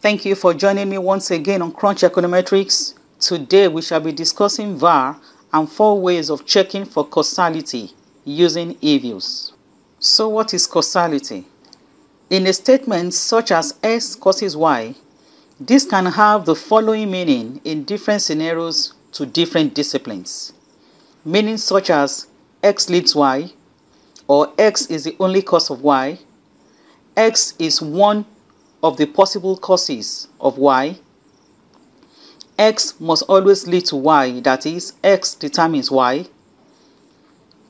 Thank you for joining me once again on Crunch Econometrix. Today we shall be discussing VAR and four ways of checking for causality using EViews. So what is causality? In a statement such as X causes Y, this can have the following meaning in different scenarios to different disciplines. Meanings such as X leads Y, or X is the only cause of Y, X is one of the possible causes of Y, X must always lead to Y, that is, X determines Y.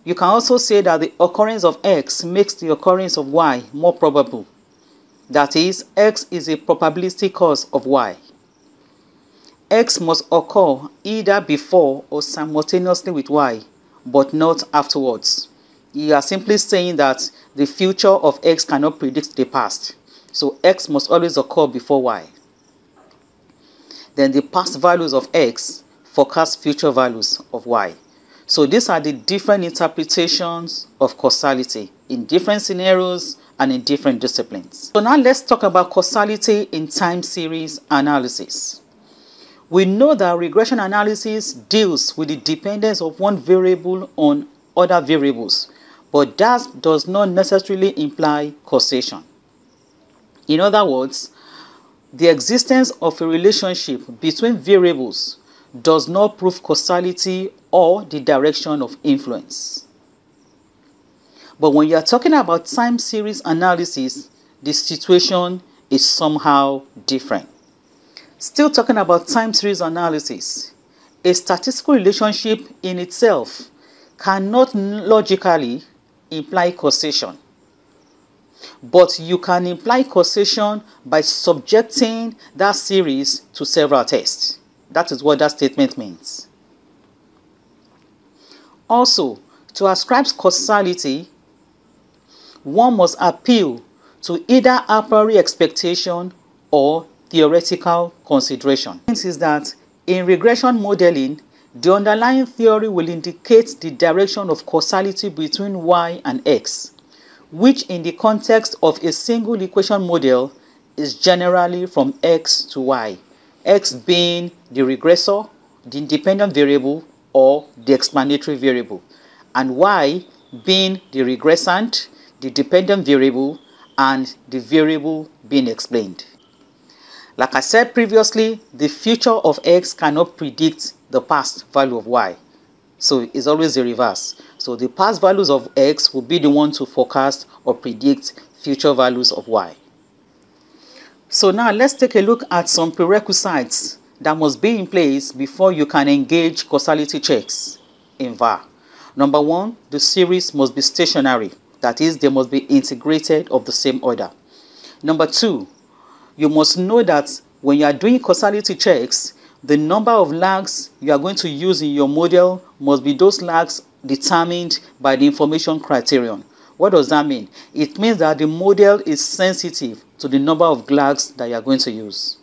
You can also say that the occurrence of X makes the occurrence of Y more probable. That is, X is a probabilistic cause of Y. X must occur either before or simultaneously with Y, but not afterwards. You are simply saying that the future of X cannot predict the past. So X must always occur before Y. Then the past values of X forecast future values of Y. So these are the different interpretations of causality in different scenarios and in different disciplines. So now let's talk about causality in time series analysis. We know that regression analysis deals with the dependence of one variable on other variables, but that does not necessarily imply causation. In other words, the existence of a relationship between variables does not prove causality or the direction of influence. But when you are talking about time series analysis, the situation is somehow different. Still talking about time series analysis, a statistical relationship in itself cannot logically imply causation. But you can imply causation by subjecting that series to several tests. That is what that statement means. Also, to ascribe causality, one must appeal to either a priori expectation or theoretical consideration. This is that in regression modeling, the underlying theory will indicate the direction of causality between y and x, which in the context of a single equation model is generally from x to y, x being the regressor, the independent variable, or the explanatory variable, and y being the regressant, the dependent variable, and the variable being explained. Like I said previously, the future of x cannot predict the past value of y. So it's always the reverse. So the past values of x will be the one to forecast or predict future values of y. So now let's take a look at some prerequisites that must be in place before you can engage causality checks in VAR. Number one, the series must be stationary. That is, they must be integrated of the same order. Number two, you must know that when you are doing causality checks, the number of lags you are going to use in your model must be those lags determined by the information criterion. What does that mean? It means that the model is sensitive to the number of lags that you are going to use.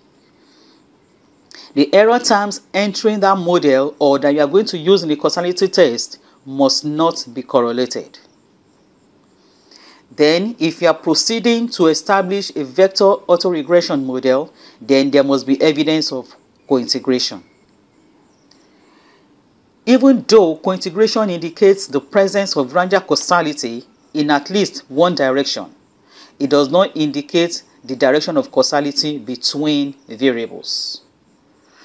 The error terms entering that model or that you are going to use in the causality test must not be correlated. Then, if you are proceeding to establish a vector autoregression model, then there must be evidence of cointegration. Even though cointegration indicates the presence of Granger causality in at least one direction, it does not indicate the direction of causality between variables.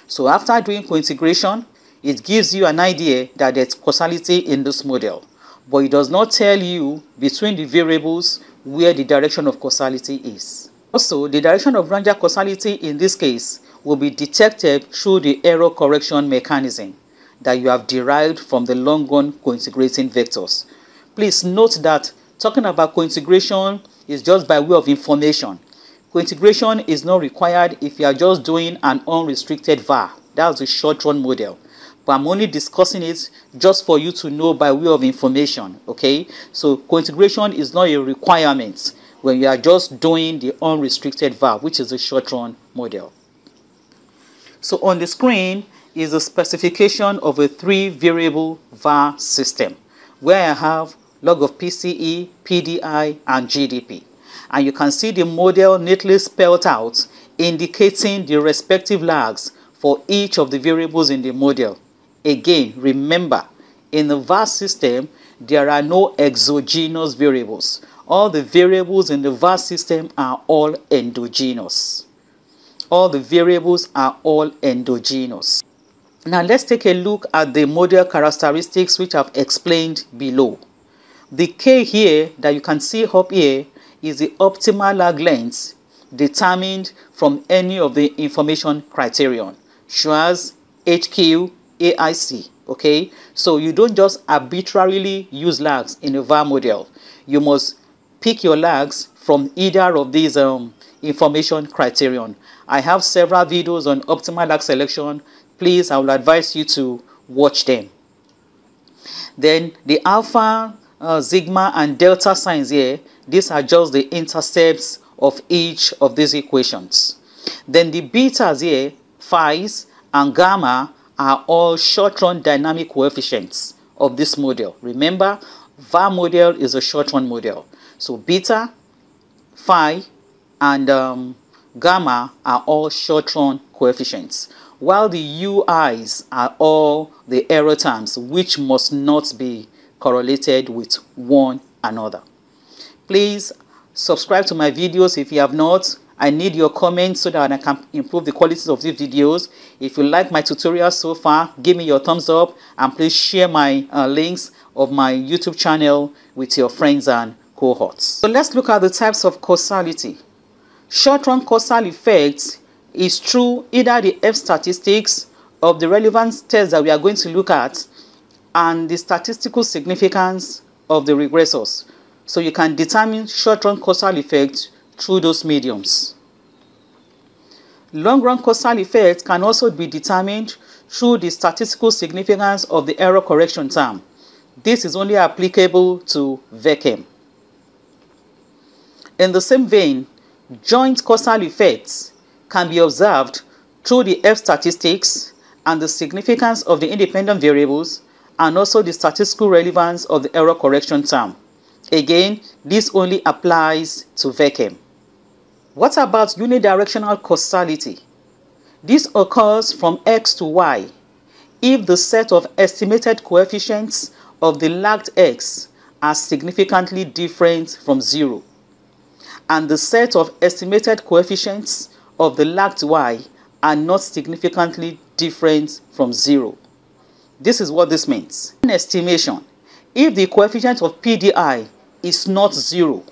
So after doing cointegration, it gives you an idea that there's causality in this model, but it does not tell you between the variables where the direction of causality is. Also, the direction of Granger causality in this case will be detected through the error correction mechanism that you have derived from the long-run cointegrating vectors. Please note that talking about cointegration is just by way of information. Cointegration is not required if you are just doing an unrestricted VAR. That's the short-run model. But I'm only discussing it just for you to know by way of information, okay? So cointegration is not a requirement when you are just doing the unrestricted VAR, which is a short-run model. So on the screen is a specification of a three variable VAR system where I have log of PCE, PDI, and GDP. And you can see the model neatly spelled out indicating the respective lags for each of the variables in the model. Again, remember, in the VAR system, there are no exogenous variables. All the variables in the VAR system are all endogenous. All the variables are all endogenous. Now let's take a look at the model characteristics which I've explained below. The K here that you can see up here is the optimal lag length determined from any of the information criterion, Schwarz, HQ, AIC, okay? So you don't just arbitrarily use lags in a VAR model. You must pick your lags from either of these um, information criterion. I have several videos on optimal lag selection. Please, I will advise you to watch them. Then the alpha, uh, sigma, and delta signs here, these are just the intercepts of each of these equations. Then the betas here, phi's, and gamma are all short-run dynamic coefficients of this model. Remember, VAR model is a short-run model. So beta, phi, and um, gamma are all short-run coefficients, while the UIs are all the error terms which must not be correlated with one another. Please subscribe to my videos if you have not. I need your comments so that I can improve the quality of these videos. If you like my tutorial so far, give me your thumbs up and please share my uh, links of my YouTube channel with your friends and cohorts. So let's look at the types of causality. Short-run causal effects is through either the F statistics of the relevant tests that we are going to look at and the statistical significance of the regressors. So you can determine short-run causal effects through those mediums. Long-run causal effects can also be determined through the statistical significance of the error correction term. This is only applicable to VECM. In the same vein, joint causal effects can be observed through the F statistics and the significance of the independent variables and also the statistical relevance of the error correction term. Again, this only applies to VECM. What about unidirectional causality? This occurs from x to y if the set of estimated coefficients of the lagged x are significantly different from 0 and the set of estimated coefficients of the lagged y are not significantly different from 0. This is what this means. In estimation, if the coefficient of PDI is not zero.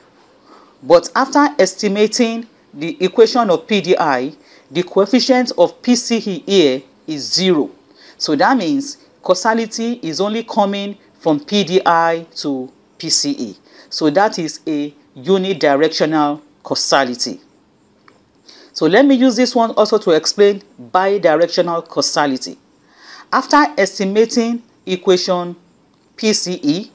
But after estimating the equation of PDI, the coefficient of PCE here is zero. So that means causality is only coming from PDI to PCE. So that is a unidirectional causality. So let me use this one also to explain bidirectional causality. After estimating equation PCE,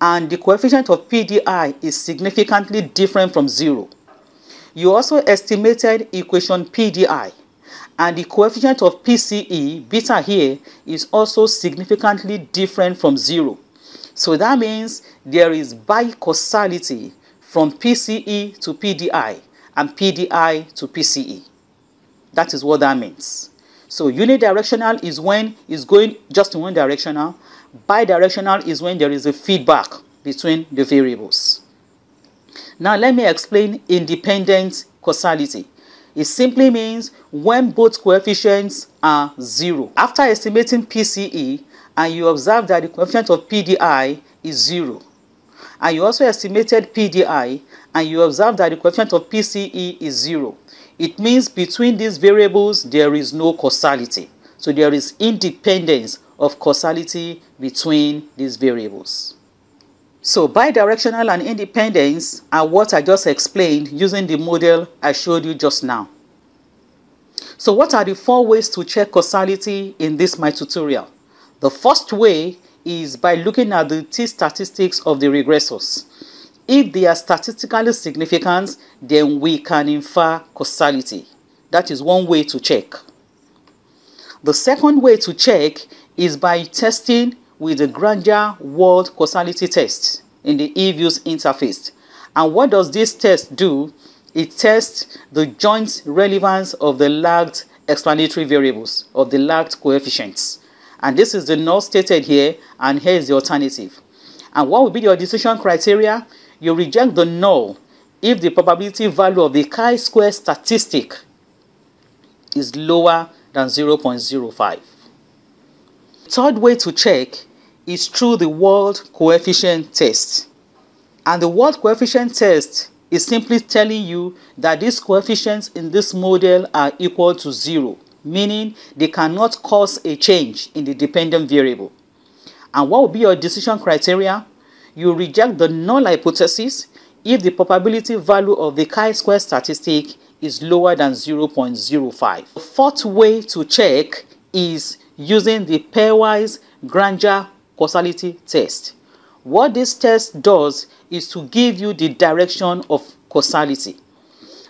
and the coefficient of PDI is significantly different from 0. You also estimated equation PDI and the coefficient of PCE, beta here, is also significantly different from 0. So that means there is bicausality from PCE to PDI and PDI to PCE. That is what that means. So unidirectional is when it's going just in one directional Bidirectional is when there is a feedback between the variables. Now let me explain independent causality. It simply means when both coefficients are zero. After estimating PCE and you observe that the coefficient of PDI is zero, and you also estimated PDI and you observe that the coefficient of PCE is zero, it means between these variables there is no causality. So there is independence of causality between these variables. So bidirectional and independence are what I just explained using the model I showed you just now. So what are the four ways to check causality in this my tutorial? The first way is by looking at the t-statistics of the regressors. If they are statistically significant, then we can infer causality. That is one way to check. The second way to check is by testing with the Granger World Causality Test in the eViews interface. And what does this test do it tests the joint relevance of the lagged explanatory variables or the lagged coefficients. And this is the null stated here, and here is the alternative. And what will be your decision criteria? You reject the null if the probability value of the chi-square statistic is lower than 0.05. Third way to check is through the Wald coefficient test. And the Wald coefficient test is simply telling you that these coefficients in this model are equal to zero, meaning they cannot cause a change in the dependent variable. And what will be your decision criteria? You reject the null hypothesis if the probability value of the chi-square statistic is lower than 0.05. The fourth way to check is using the pairwise Granger causality test. What this test does is to give you the direction of causality.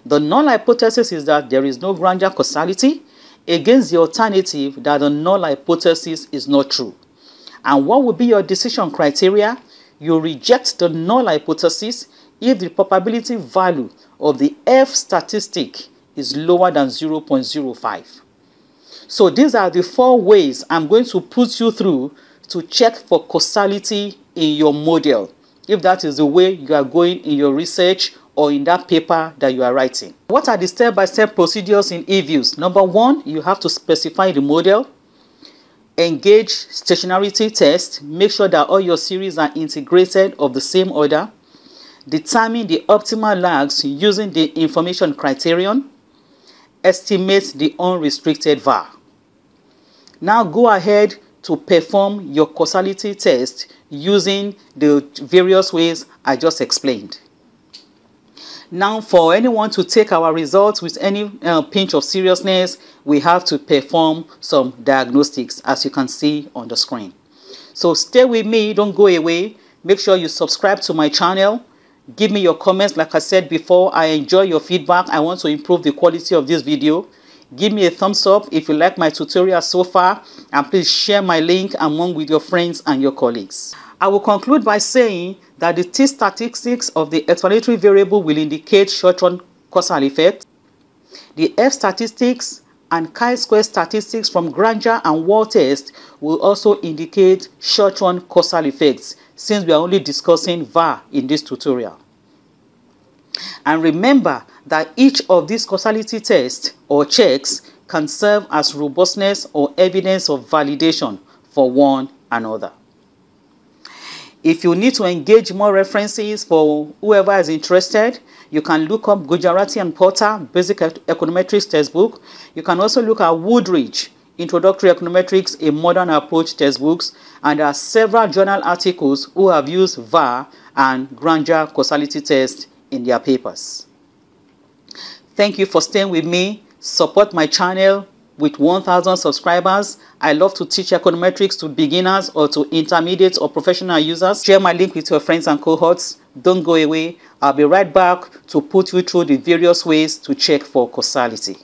The null hypothesis is that there is no Granger causality against the alternative that the null hypothesis is not true. And what will be your decision criteria? You reject the null hypothesis if the probability value of the F statistic is lower than 0.05. So these are the four ways I'm going to put you through to check for causality in your model, if that is the way you are going in your research or in that paper that you are writing. What are the step-by-step -step procedures in EViews? Number one, you have to specify the model, engage stationarity test, make sure that all your series are integrated of the same order, determine the optimal lags using the information criterion, estimate the unrestricted var. Now go ahead to perform your causality test using the various ways I just explained. Now, for anyone to take our results with any uh, pinch of seriousness, we have to perform some diagnostics, as you can see on the screen. So stay with me, don't go away. Make sure you subscribe to my channel. Give me your comments. Like i said before i enjoy your feedback. I want to improve the quality of this video. Give me a thumbs up if you like my tutorial so far and please share my link among with your friends and your colleagues. I will conclude by saying that the t statistics of the explanatory variable will indicate short-run causal effect the f statistics and chi-square statistics from Granger and Wald test will also indicate short-run causal effects since we are only discussing VAR in this tutorial. And remember that each of these causality tests or checks can serve as robustness or evidence of validation for one another. If you need to engage more references for whoever is interested, you can look up Gujarati and Porter Basic Econometrics textbook. You can also look at Wooldridge Introductory Econometrics, a Modern Approach textbooks, and there are several journal articles who have used VAR and Granger causality test in their papers. Thank you for staying with me. Support my channel with 1,000 subscribers. I love to teach econometrics to beginners or to intermediate or professional users. Share my link with your friends and cohorts. Don't go away. I'll be right back to put you through the various ways to check for causality.